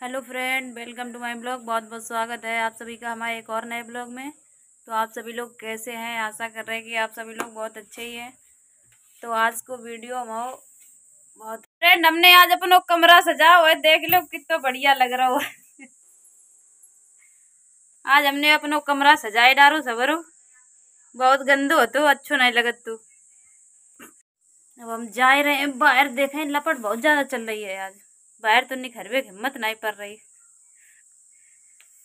Hello friend, welcome to my blog. बहुत बहुत स्वागत है आप सभी का हमारे एक और नए ब्लॉग में। तो आप सभी लोग कैसे हैं? आशा कर रहे हैं कि आप सभी लोग बहुत अच्छे ही हैं। तो आज को वीडियो हम बहुत फ्रेंड, हमने आज अपना कमरा सजा हुआ है। देख लो कितना बढ़िया लग रहा हो। आज हमने अपना कमरा सजाए डारो सबरो बहुत गंदो हो तो अच्छो नहीं लगत तू। अब हम जा रहे हैं बाहर। देखें, लपट बहुत ज़्यादा चल रही है आज। बाहर तो में हिम्मत नहीं पड़ रही।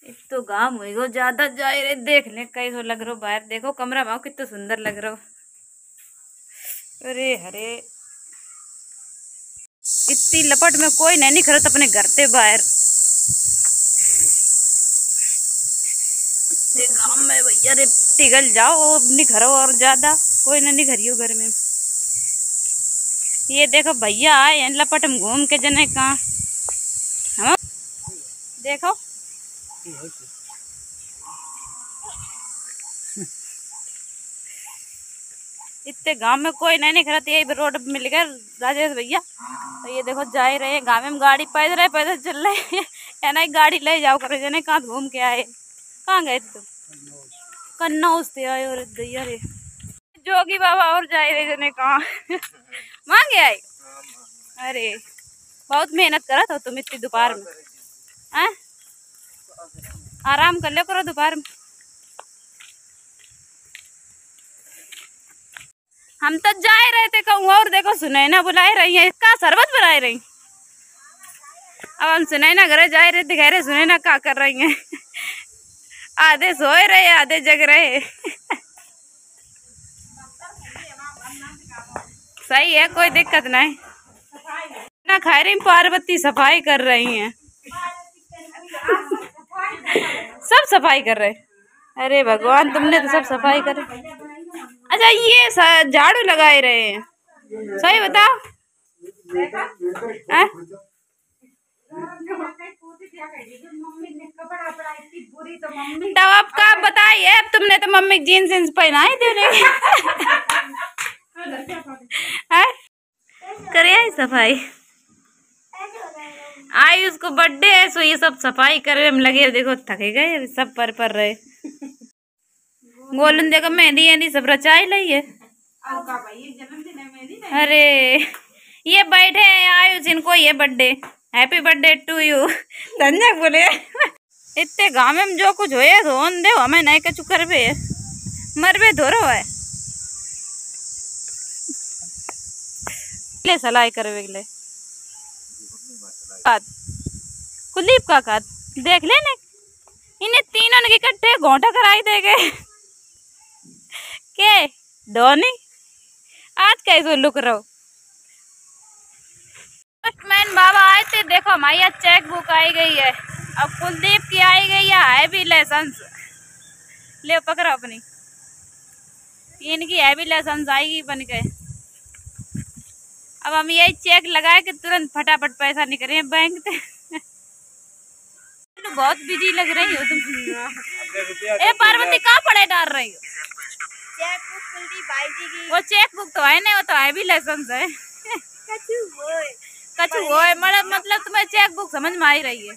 एक तो गाँव हुई गो ज़्यादा जाए रहे देख ले कई सो लग रहा, बाहर देखो कमरा में कितना सुंदर लग रहा। अरे हरे इतनी लपट में कोई नहीं नहीं खरत अपने घर से बाहर। गाँव में भैया रे, टिगल जाओ नहीं खरो और ज़्यादा कोई नहीं खरियो घर में। ये देखो भैया आए लपट में घूम के जने कहा देखो। इतने गाँव में कोई नहीं नहीं खड़ा यही रोड मिल गया राजेश भैया। तो ये देखो जा ही रहे गाँव में गाड़ी पैदल रहे पैदल चल रहे है। ना गाड़ी ले जाओ, करे जने कहाँ घूम के आए। कहाँ गए तुम? कन्नौज से आए और दैया रे। जोगी बाबा और जा रहे जने कहाँ। मांगे आई? अरे बहुत मेहनत करा था तुम इतनी दोपहर में। हैं? आराम कर लो करो दोपहर में। हम तो जा रहे थे कहूँ और देखो सुनैना बुलाए रही है का शरबत बनाए रही। अब हम सुनैना घरे जा रहे थे घरे सुनैना का कर रही हैं। आधे सोए रहे आधे जग रहे। सही है, कोई दिक्कत नहीं। ना खा रही, पार्वती सफ़ाई कर रही हैं। सब सफ़ाई कर रहे। अरे भगवान, तुमने तो सब सफ़ाई कर अच्छा ये झाड़ू लगाए रहे हैं। सही बताओ। तो अब का बताइए, अब तुमने तो मम्मी जीन्स पहनाई दे रही करे आई सफ़ाई। आई उसको बर्थडे है सो ये सब सफ़ाई करे हम लगे देखो थके गए सब पर पर रहे। गोलन देखो मेहंदी मेहंदी सब रचाई ली है। अरे ये बैठे हैं आयुष इनको ये birthday happy birthday to you Sanjay बोले। इतने गाँव में जो कुछ होए तो दे हमें नहीं कचू करबे मरबे धोरो है। ले सलाई करवे ले कुलदीप काका देख ले इन्हें तीनों ने इकट्ठे घोटा कराई दे गए के? धोनी आज कैसे लुक रहो? पोस्टमैन बाबा आए थे, देखो हमारी चेक बुक आई गई है। अब कुलदीप की आई गई है है भी लाइसेंस ले पकड़ो अपनी। इनकी है भी लाइसेंस आएगी बन के। अब हम यही चेक लगाए कि तुरंत फटाफट पैसा निकले बैंक से। तो बहुत बिज़ी लग रही हो तुम। ए पार्वती कहाँ पढ़ाई डाल रही हो? चेक बुक कुलदीप भाई जी की। वो चेक बुक तो है नहीं वो तो है भी लाइसेंस है। कछु वो है मतलब मतलब तुम्हें चेक बुक समझ में आई रही है।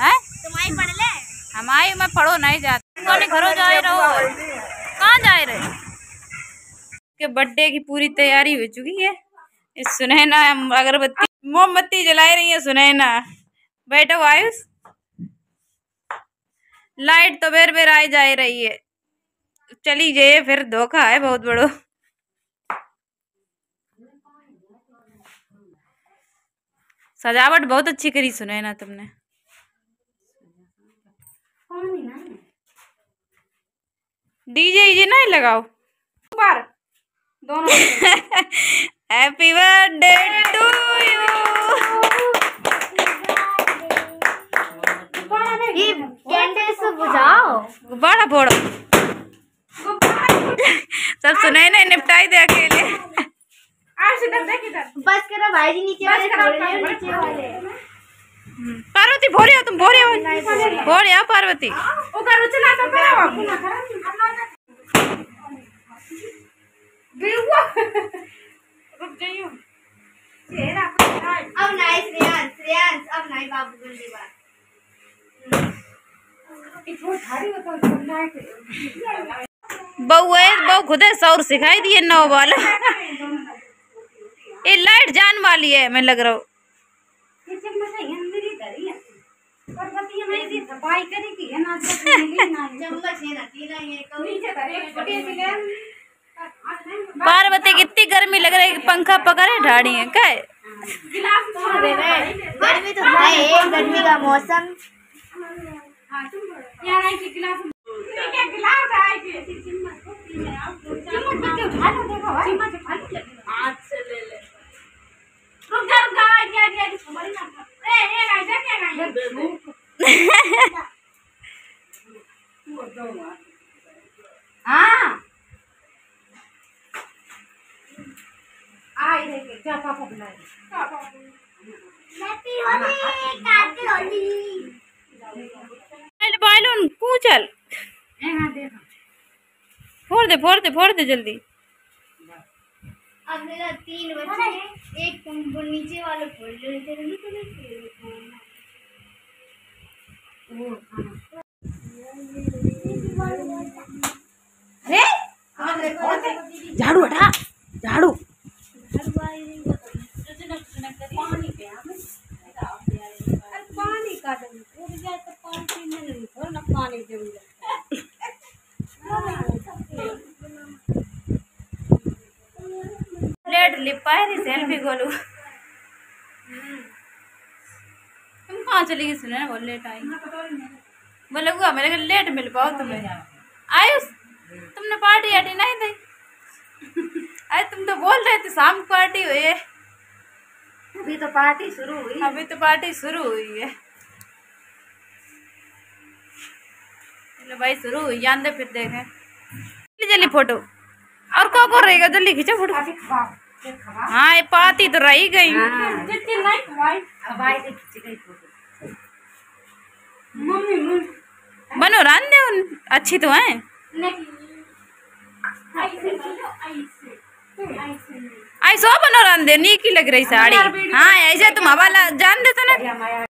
हैं? तुम्हारी पढ़ ले। हमारी मैं पढ़ो नहीं जाती। घरों जा रहो कहाँ जा रहे के बर्थडे की पूरी तैयारी हो चुकी है। इस सुनैना अगरबत्ती मोमबत्ती जला रही है सुनैना बैठो आयुष। लाइट तो बेर बेर आई जा रही है। चली जाइए फिर धोखा है बहुत बड़ो। सजावट बहुत अच्छी करी सुनैना तुमने। डीजे ईजे नहीं लगाओ। बार। दोनों। हैप्पी बर्थडे टू यू ये कैंडल से बुझाओ। गुब्बारा फोड़ो। सब सुनाई नहीं निपटाई दे अकेले। बस करो भाई जी नीचे वाले हो नीचे वाले। पार्वती भोरे हो तुम भोरे हो। भोरे हो पार्वती। रुक जाइयो अब नहीं श्रेयांश श्रेयांश अब नहीं बाबू गंदी बात। बहू बहू खुद सौर सिखाई दिए नौ वाला ये लाइट जान वाली है मैं लग रहा हूँ। है पार्वती की इतनी गर्मी लग रही है पंखा पकड़े ढाड़ी है क्या गर्मी तो है गर्मी का मौसम। Happy Holi happy Holi. पहले बैलून पूछल फोड़ दे फोड़ दे फोड़ दे जल्दी। अब मेरा तीन बच्चे एक तुम वो नीचे वाले फोड़ लो इधर लिपा है सेल्फी गोलू तुम कहाँ चली गई सुने वो लेट आई। बोले हुआ मेरे को लेट मिल पाओ तुम्हें। आयुष तुमने पार्टी आटी नहीं दी अरे तुम तो बोल रहे थे शाम को पार्टी हुई है। अभी तो पार्टी शुरू हुई। अभी तो पार्टी शुरू हुई है। चलो भाई शुरू हुई जान दे फिर देखें। जल्दी जल्दी फ़ोटो। और कौन कौन रहेगा? जल्दी खींचो फ़ोटो। हाँ ये पाती तो रही गई। बनो रान दे उन। अच्छी तो है। ऐसा बनो रान दे। नी की लग रही साड़ी। हाँ ऐसे तुम हवाला जान देते ना।